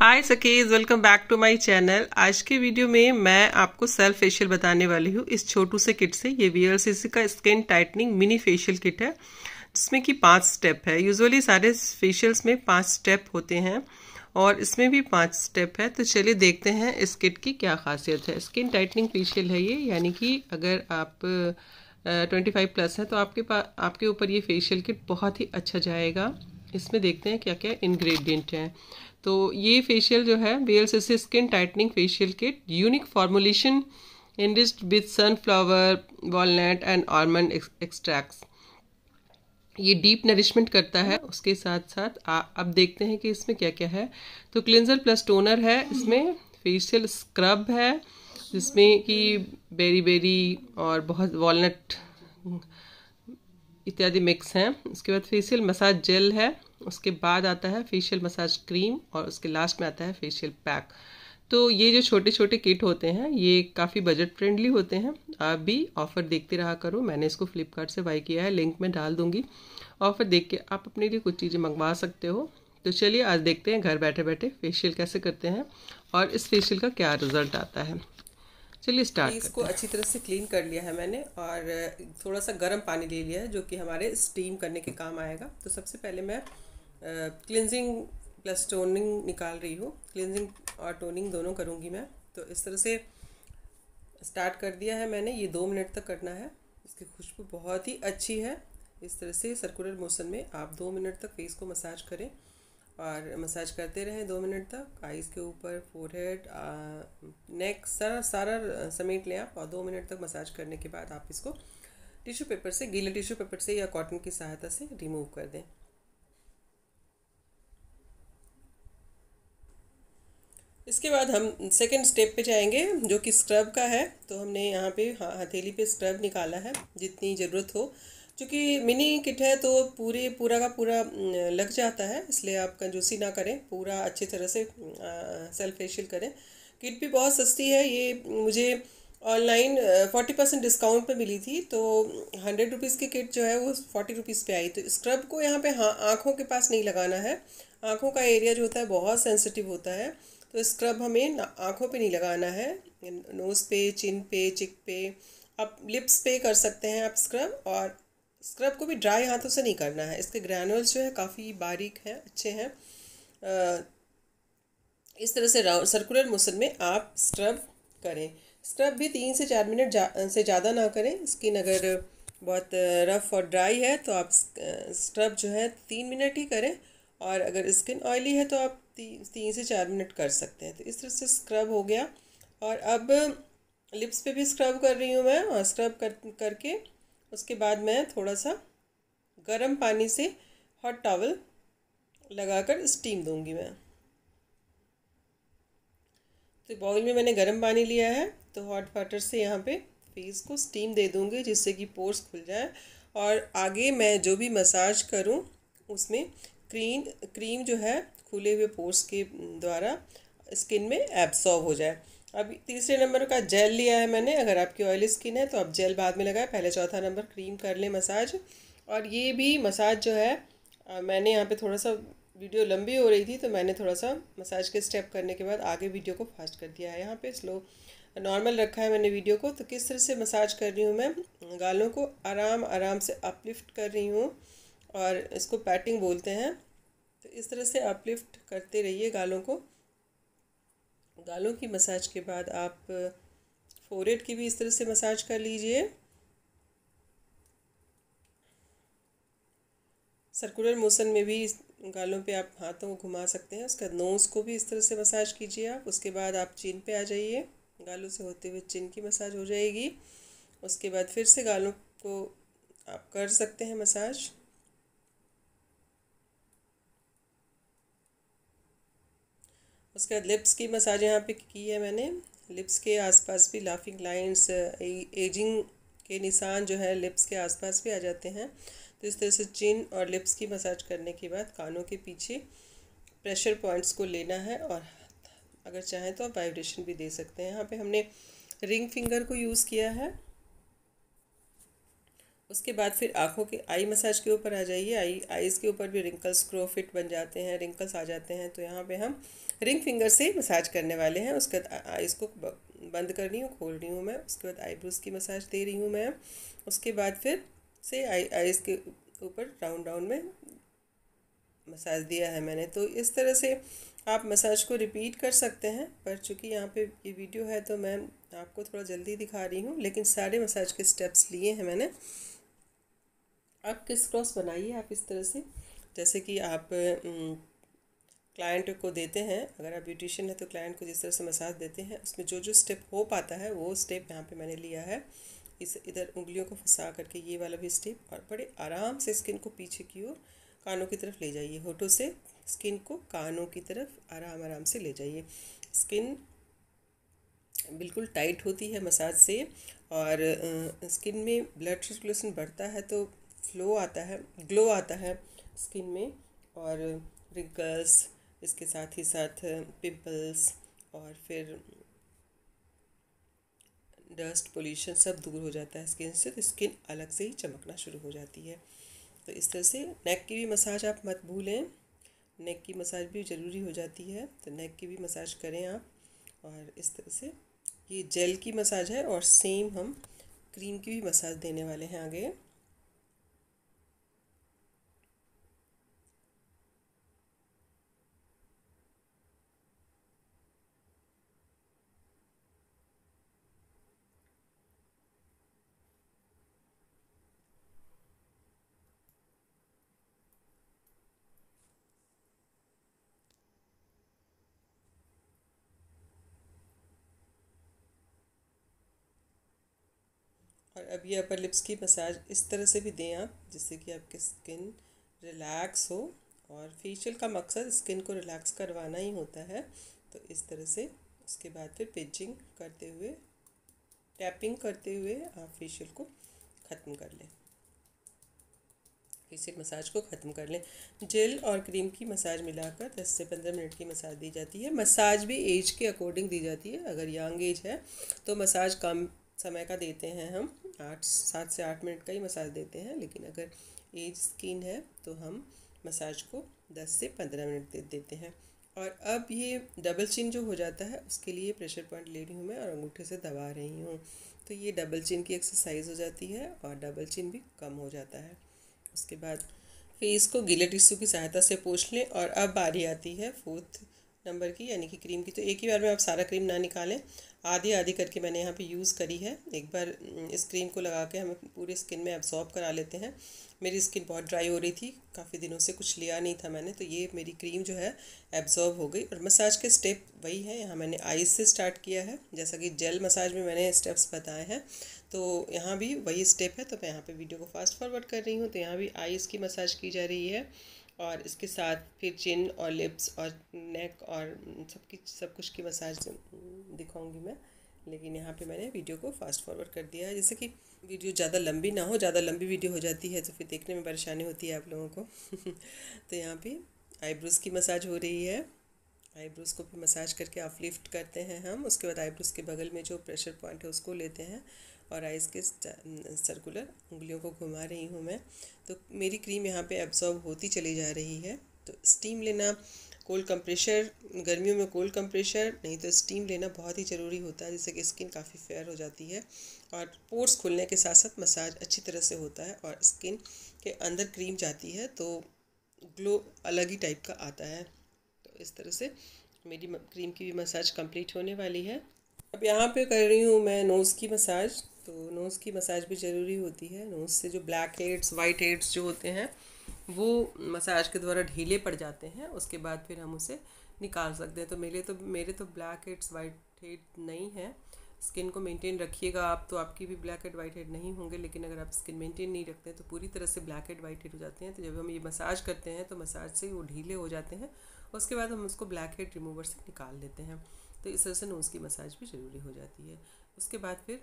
Hi सकेज welcome back to my channel आज के video में मैं आपको सेल्फ फेशियल बताने वाली हूँ। इस छोटू से किट से। ये वी का skin tightening mini facial kit है, जिसमें कि पाँच स्टेप है। यूजुअली सारे फेशियल्स में पाँच स्टेप होते हैं और इसमें भी पाँच स्टेप है। तो चलिए देखते हैं इस किट की क्या खासियत है। स्किन टाइटनिंग फेशियल है ये। यानी कि अगर आप ट्वेंटी फाइव प्लस है तो आपके पास आपके ऊपर ये फेशियल किट बहुत ही अच्छा जाएगा। इसमें देखते हैं क्या क्या इंग्रेडिएंट हैं। तो ये फेशियल जो है B L skin tightening facial kit unique formulation induced with sunflower walnut and almond extracts ये डीप नरिशमेंट करता है। उसके साथ साथ आ, अब देखते हैं कि इसमें क्या क्या है। तो क्लिनजर प्लस टोनर है। इसमें फेशियल स्क्रब है जिसमें कि बेरी बेरी और बहुत वॉलनट इत्यादि मिक्स हैं। उसके बाद फेशियल मसाज जेल है। उसके बाद आता है फेशियल मसाज क्रीम और उसके लास्ट में आता है फेशियल पैक तो ये जो छोटे छोटे किट होते हैं, ये काफ़ी बजट फ्रेंडली होते हैं। आप भी ऑफ़र देखते रहा करो। मैंने इसको फ्लिपकार्ट से बाई किया है। लिंक में डाल दूँगी। ऑफ़र देख के आप अपने लिए कुछ चीज़ें मंगवा सकते हो। तो चलिए आज देखते हैं घर बैठे बैठे फेशियल कैसे करते हैं और इस फेशियल का क्या रिज़ल्ट आता है। चलिए स्टार्ट इसको अच्छी तरह से क्लीन कर लिया है मैंने और थोड़ा सा गर्म पानी ले लिया है जो कि हमारे स्टीम करने के काम आएगा। तो सबसे पहले मैं क्लिनजिंग प्लस टोनिंग निकाल रही हूँ। क्लिनजिंग और टोनिंग दोनों करूँगी मैं। तो इस तरह से स्टार्ट कर दिया है मैंने। ये दो मिनट तक करना है। इसकी खुशबू बहुत ही अच्छी है। इस तरह से सर्कुलर मोशन में आप दो मिनट तक फेस को मसाज करें। और मसाज करते रहें दो मिनट तक आइज़ के ऊपर फोरहेड नेक सारा सारा समेट लें आप और दो मिनट तक मसाज करने के बाद आप इसको टिश्यू पेपर से, गीले टिश्यू पेपर से या कॉटन की सहायता से रिमूव कर दें। इसके बाद हम सेकेंड स्टेप पे जाएँगे जो कि स्क्रब का है। तो हमने यहाँ पे हथेली पे स्क्रब निकाला है, जितनी ज़रूरत हो। क्योंकि मिनी किट है तो पूरे, पूरा का पूरा लग जाता है, इसलिए आप कंजूसी ना करें, पूरा अच्छी तरह से सेल्फ फेशियल करें। किट भी बहुत सस्ती है, ये मुझे ऑनलाइन फोर्टी परसेंट डिस्काउंट पे मिली थी तो हंड्रेड रुपीज़ की किट जो है वो फोर्टी रुपीज़ पे आई। तो स्क्रब को यहाँ पे हाँ आँखों के पास नहीं लगाना है। आँखों का एरिया जो होता है, बहुत सेंसिटिव होता है। तो स्क्रब हमें आँखों पे नहीं लगाना है। नोज़ पे चिन पे चिक पे, आप लिप्स पे कर सकते हैं आप स्क्रब और स्क्रब को भी ड्राई हाथों से नहीं करना है। इसके ग्रैनुअल्स जो है काफ़ी बारीक हैं अच्छे हैं। इस तरह से राउंड सर्कुलर मोशन में आप स्क्रब करें। स्क्रब भी तीन से चार मिनट जा, से ज़्यादा ना करें। स्किन अगर बहुत रफ़ और ड्राई है तो आप स्क्रब जो है तीन मिनट ही करें। और अगर स्किन ऑयली है तो आप ती, तीन से चार मिनट कर सकते हैं। तो इस तरह से स्क्रब हो गया। और अब लिप्स पे भी स्क्रब कर रही हूँ मैं और स्क्रब कर करके उसके बाद मैं थोड़ा सा गर्म पानी से हॉट टॉवल लगाकर स्टीम दूँगी मैं। तो बॉइल में मैंने गर्म पानी लिया है तो हॉट वाटर से यहाँ पे फेस को स्टीम दे दूँगी जिससे कि पोर्स खुल जाए। और आगे मैं जो भी मसाज करूँ, उसमें क्रीम क्रीम जो है, खुले हुए पोर्स के द्वारा स्किन में एब्सॉर्ब हो जाए। अब तीसरे नंबर का जेल लिया है मैंने अगर आपकी ऑयली स्किन है तो आप जेल बाद में लगाए। पहले चौथा नंबर क्रीम कर लें मसाज और ये भी मसाज जो है आ, मैंने यहाँ पे थोड़ा सा वीडियो लंबी हो रही थी तो मैंने थोड़ा सा मसाज के स्टेप करने के बाद आगे वीडियो को फास्ट कर दिया है। यहाँ पे स्लो नॉर्मल रखा है मैंने वीडियो को। तो किस तरह से मसाज कर रही हूँ मैं? गालों को आराम आराम से अपलिफ्ट कर रही हूँ। और इसको पैटिंग बोलते हैं। तो इस तरह से अपलिफ्ट करते रहिए गालों को। गालों की मसाज के बाद आप फोरेड की भी इस तरह से मसाज कर लीजिए। सर्कुलर मोशन में भी गालों पे आप हाथों को घुमा सकते हैं। उसका नोज़ को भी इस तरह से मसाज कीजिए आप। उसके बाद आप चिन पे आ जाइए। गालों से होते हुए चिन की मसाज हो जाएगी। उसके बाद फिर से गालों को आप कर सकते हैं मसाज। उसके बाद लिप्स की मसाज यहाँ पे की है मैंने। लिप्स के आसपास भी लाफिंग लाइंस एजिंग के निशान जो है लिप्स के आसपास भी आ जाते हैं। तो इस तरह से चिन और लिप्स की मसाज करने के बाद कानों के पीछे प्रेशर पॉइंट्स को लेना है और अगर चाहें तो आप वाइब्रेशन भी दे सकते हैं। यहाँ पे हमने रिंग फिंगर को यूज़ किया है। उसके बाद फिर आँखों के, आई मसाज के ऊपर आ जाइए, आई, आईज़ के ऊपर भी रिंकल्स क्रोफिट बन जाते हैं रिंकल्स आ जाते हैं तो यहाँ पे हम रिंग फिंगर से मसाज करने वाले हैं। उसके बाद आईज़ को बंद कर रही हूँ, खोल रही हूँ मैं। उसके बाद आईब्रोज की मसाज दे रही हूँ मैं। उसके बाद फिर से आई, आईज़ के ऊपर राउंड राउंड में मसाज दिया है मैंने। तो इस तरह से आप मसाज को रिपीट कर सकते हैं, पर चूँकि यहाँ पे ये वीडियो है तो मैं आपको थोड़ा जल्दी दिखा रही हूँ, लेकिन सारे मसाज के स्टेप्स लिए हैं मैंने। आप किस क्रॉस बनाइए आप इस तरह से? जैसे कि आप क्लाइंट को देते हैं, अगर आप ब्यूटिशियन है तो क्लाइंट को जिस तरह से मसाज देते हैं, उसमें जो जो स्टेप हो पाता है, वो स्टेप यहाँ पे मैंने लिया है। इस, इधर उंगलियों को फंसा करके ये वाला भी स्टेप और बड़े आराम से स्किन को पीछे की ओर, कानों की तरफ़ ले जाइए, होठों से स्किन को कानों की तरफ़ आराम आराम से ले जाइए। स्किन बिल्कुल टाइट होती है मसाज से और स्किन में ब्लड सर्कुलेशन बढ़ता है तो फ्लो आता है ग्लो आता है स्किन में और रिंकल्स इसके साथ ही साथ पिंपल्स और फिर डस्ट पोल्यूशन सब दूर हो जाता है स्किन से तो स्किन अलग से ही चमकना शुरू हो जाती है। तो इस तरह से नेक की भी मसाज आप मत भूलें। नेक की मसाज भी ज़रूरी हो जाती है तो नेक की भी मसाज करें आप। और इस तरह से ये जेल की मसाज है और सेम हम क्रीम की भी मसाज देने वाले हैं आगे। और अब ये अपर लिप्स की मसाज इस तरह से भी दें आप, जिससे कि आपकी स्किन रिलैक्स हो और फेशियल का मकसद स्किन को रिलैक्स करवाना ही होता है। तो इस तरह से उसके बाद फिर पिचिंग करते हुए टैपिंग करते हुए आप फेशियल को ख़त्म कर लें। फेशियल मसाज को ख़त्म कर लें। जेल और क्रीम की मसाज मिलाकर 10 से 15 मिनट की मसाज दी जाती है। मसाज भी एज के अकॉर्डिंग दी जाती है। अगर यंग एज है तो मसाज कम समय का देते हैं हम। आठ, सात से आठ मिनट का ही मसाज देते हैं, लेकिन अगर एज स्किन है तो हम मसाज को दस से पंद्रह मिनट दे, देते हैं। और अब ये डबल चिन जो हो जाता है, उसके लिए प्रेशर पॉइंट ले रही हूँ मैं और अंगूठे से दबा रही हूँ। तो ये डबल चिन की एक्सरसाइज हो जाती है और डबल चिन भी कम हो जाता है। उसके बाद फेस को गीले टिश्यू की सहायता से पोछ लें और अब बारी आती है फोर्थ नंबर की, यानी कि क्रीम की। तो एक ही बार में आप सारा क्रीम ना निकालें। आधी आधी करके मैंने यहाँ पे यूज़ करी है। एक बार इस क्रीम को लगा के हम पूरे स्किन में एब्जॉर्ब करा लेते हैं। मेरी स्किन बहुत ड्राई हो रही थी। काफ़ी दिनों से कुछ लिया नहीं था मैंने। तो ये मेरी क्रीम जो है एब्जॉर्ब हो गई। और मसाज के स्टेप वही है। यहाँ मैंने आइस से स्टार्ट किया है। जैसा कि जेल मसाज में मैंने स्टेप्स बताए हैं। तो यहाँ भी वही स्टेप है। तो मैं यहाँ पर वीडियो को फास्ट फॉरवर्ड कर रही हूँ। तो यहाँ भी आइस की मसाज की जा रही है। और इसके साथ फिर चिन और लिप्स और नेक और सबकी सब कुछ की मसाज दिखाऊँगी मैं। लेकिन यहाँ पे मैंने वीडियो को फास्ट फॉरवर्ड कर दिया। है जैसे कि वीडियो ज़्यादा लंबी ना हो, ज़्यादा लंबी वीडियो हो जाती है तो फिर देखने में परेशानी होती है आप लोगों को। तो यहाँ पे आईब्रोज़ की मसाज हो रही है। आईब्रोज़ को भी मसाज करके आप लिफ्ट करते हैं हम। उसके बाद आईब्रोज़ के बगल में जो प्रेशर पॉइंट है, उसको लेते हैं। और आइस के सर्कुलर उंगलियों को घुमा रही हूँ मैं। तो मेरी क्रीम यहाँ पे एब्जॉर्ब होती चली जा रही है। तो स्टीम लेना कोल्ड कंप्रेशर गर्मियों में कोल्ड कंप्रेशर नहीं तो स्टीम लेना बहुत ही ज़रूरी होता है, जिससे कि स्किन काफ़ी फेयर हो जाती है। और पोर्स खुलने के साथ साथ मसाज अच्छी तरह से होता है और स्किन के अंदर क्रीम जाती है तो ग्लो अलग ही टाइप का आता है। तो इस तरह से मेरी क्रीम की भी मसाज कंप्लीट होने वाली है। अब यहाँ पे कर रही हूँ मैं नोज़ की मसाज तो नोज़ की मसाज भी ज़रूरी होती है। नोज़ से जो ब्लैक हेड्स वाइट हेड्स जो होते हैं, वो मसाज के द्वारा ढीले पड़ जाते हैं, उसके बाद फिर हम उसे निकाल सकते हैं। तो मेरे तो मेरे तो ब्लैक हेड्स वाइट हेड नहीं है। स्किन को मेंटेन रखिएगा आप तो आपकी भी ब्लैक हेड वाइट हेड नहीं होंगे, लेकिन अगर आप स्किन मेंटेन नहीं रखते हैं तो पूरी तरह से ब्लैक हेड वाइट हेड हो जाते हैं। तो जब हम ये मसाज करते हैं तो मसाज से वो ढीले हो जाते हैं। उसके बाद हम उसको ब्लैक हेड रिमूवर से निकाल लेते हैं। तो इस तरह से नोज़ की मसाज भी ज़रूरी हो जाती है। उसके बाद फिर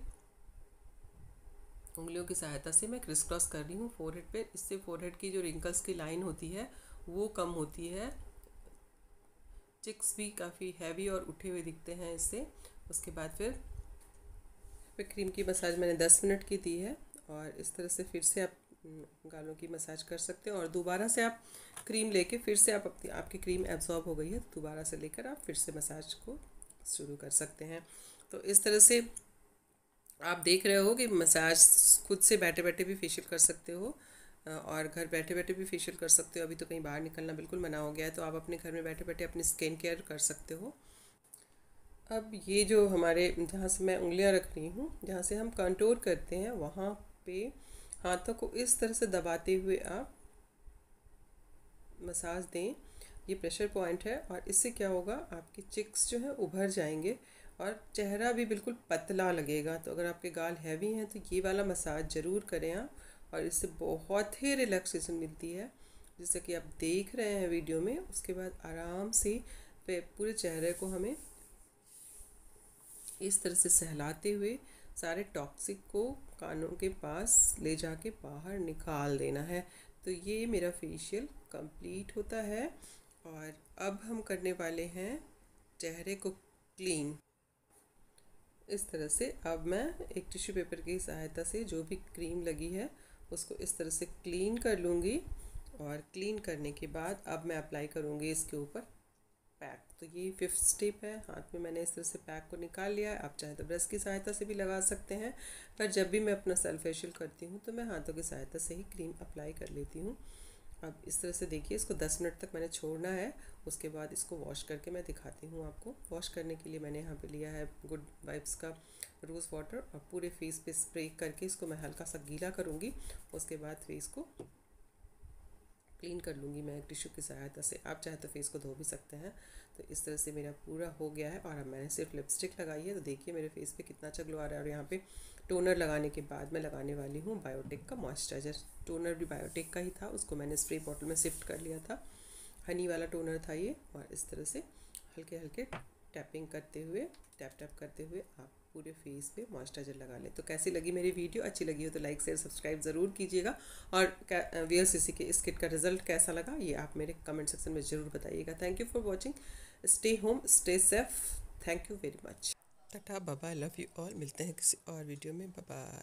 उंगलियों की सहायता से मैं क्रिस क्रॉस कर रही हूँ फोरहेड पे। इससे फोरहेड की जो रिंकल्स की लाइन होती है, वो कम होती है। चिक्स भी काफ़ी हैवी और उठे हुए दिखते हैं इससे। उसके बाद फिर फिर क्रीम की मसाज मैंने दस मिनट की दी है और इस तरह से फिर से आप गालों की मसाज कर सकते हैं। और दोबारा से आप क्रीम लेके फिर से आप अपनी, आपकी क्रीम एब्जॉर्ब हो गई है, दोबारा से लेकर आप फिर से मसाज को शुरू कर सकते हैं। तो इस तरह से आप देख रहे हो कि मसाज खुद से बैठे बैठे भी फेशियल कर सकते हो और घर बैठे बैठे भी फेशियल कर सकते हो। अभी तो कहीं बाहर निकलना बिल्कुल मना हो गया है तो आप अपने घर में बैठे बैठे अपनी स्किन केयर कर सकते हो। अब ये जो हमारे, जहाँ से मैं उंगलियाँ रख रही हूँ, जहाँ से हम कंट्रोल करते हैं, वहाँ पे हाथों को इस तरह से दबाते हुए आप मसाज दें। ये प्रेशर पॉइंट है, और इससे क्या होगा, आपके चिक्स जो है, उभर जाएँगे। और चेहरा भी बिल्कुल पतला लगेगा। तो अगर आपके गाल हैवी हैं तो ये वाला मसाज ज़रूर करें आप और इससे बहुत ही रिलैक्सेशन मिलती है। जैसे कि आप देख रहे हैं वीडियो में, उसके बाद आराम से पूरे चेहरे को हमें इस तरह से सहलाते हुए सारे टॉक्सिक को कानों के पास ले जाके बाहर निकाल देना है। तो ये मेरा फेशियल कंप्लीट होता है और अब हम करने वाले हैं चेहरे को क्लीन इस तरह से अब मैं एक टिश्यू पेपर की सहायता से जो भी क्रीम लगी है, उसको इस तरह से क्लीन कर लूँगी और क्लीन करने के बाद अब मैं अप्लाई करूँगी इसके ऊपर पैक तो ये फिफ्थ स्टेप है। हाथ में मैंने इस तरह से पैक को निकाल लिया है। आप चाहे तो ब्रश की सहायता से भी लगा सकते हैं, पर जब भी मैं अपना सेल्फ फेशियल करती हूँ तो मैं हाथों की सहायता से ही क्रीम अप्लाई कर लेती हूँ। अब इस तरह से देखिए, इसको 10 मिनट तक मैंने छोड़ना है। उसके बाद इसको वॉश करके मैं दिखाती हूँ आपको। वॉश करने के लिए मैंने यहाँ पे लिया है गुड वाइब्स का रोज़ वाटर और पूरे फेस पे स्प्रे करके इसको मैं हल्का सा गीला करूँगी। उसके बाद फेस को क्लीन कर लूँगी मैं टिश्यू की सहायता से। आप चाहे तो फेस को धो भी सकते हैं। तो इस तरह से मेरा पूरा हो गया है और अब मैंने सिर्फ़ लिपस्टिक लगाई है। तो देखिए मेरे फेस पे कितना अच्छा ग्लो आ रहा है और यहाँ पे टोनर लगाने के बाद मैं लगाने वाली हूँ बायोटिक का मॉइस्चराइज़र। टोनर भी बायोटिक का ही था, उसको मैंने स्प्रे बॉटल में शिफ्ट कर लिया था। हनी वाला टोनर था ये, और इस तरह से हल्के हल्के टैपिंग करते हुए टैप टैप करते हुए आप पूरे फेस पे मॉइस्चराइजर लगा लें। तो कैसी लगी मेरी वीडियो? अच्छी लगी हो तो लाइक, शेयर, सब्सक्राइब ज़रूर कीजिएगा। और वी सी के इस किट का रिज़ल्ट कैसा लगा, ये आप मेरे कमेंट सेक्शन में ज़रूर बताइएगा। Thank you for watching stay home stay safe thank you very much tata Baba love you all मिलते हैं किसी और वीडियो में. बाय